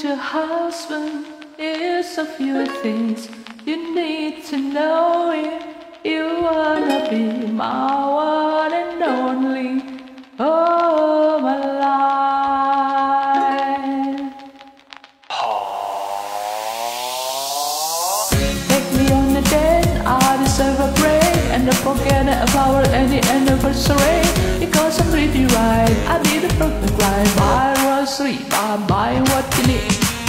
But your husband is a few things you need to know if you wanna be my one and only. Oh, my life. Take me on a date, I deserve a break, and I forget about any anniversary. Bye bye, what you need.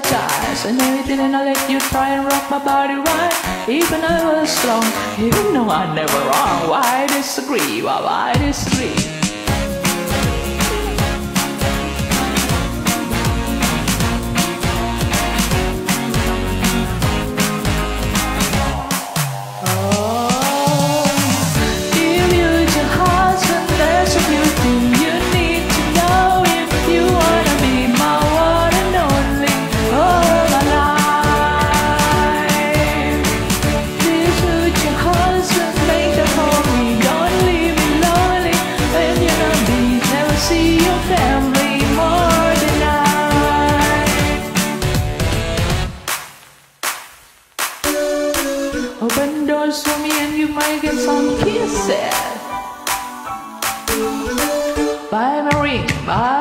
hypnotized And everything and I let you try and rock my body right. Even I was strong, even though I never wrong Why disagree, why, why disagree? Open doors for me and you might get some kisses. Bye, Marie. Bye.